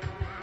あ!